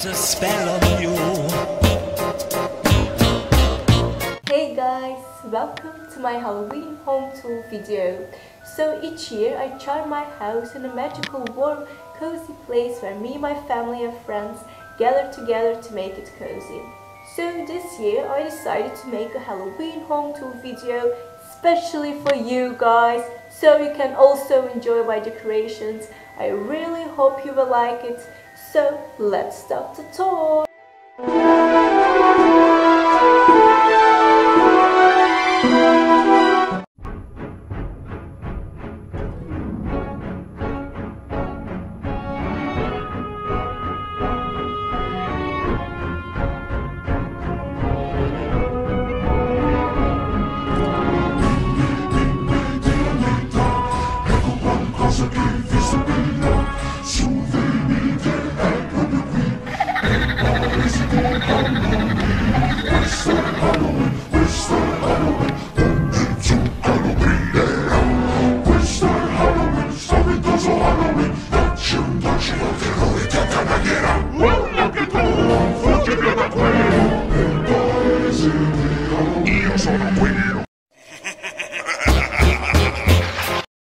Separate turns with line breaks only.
put a spell on you.
Hey guys, welcome to my Halloween home tour video. So each year I charm my house in a magical warm cozy place where me, my family and friends gather together to make it cozy. So this year I decided to make a Halloween home tour video especially for you guys so you can also enjoy my decorations. I really hope you will like it. So let's start the tour.
Questo è Halloween, questo è Halloween, ogni zucchero brillerà. Questo è Halloween, spaventoso Halloween, accendoci al terrore che accanagherà. Guarda che tu,